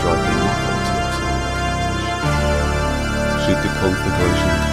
Should the conflagration